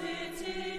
city.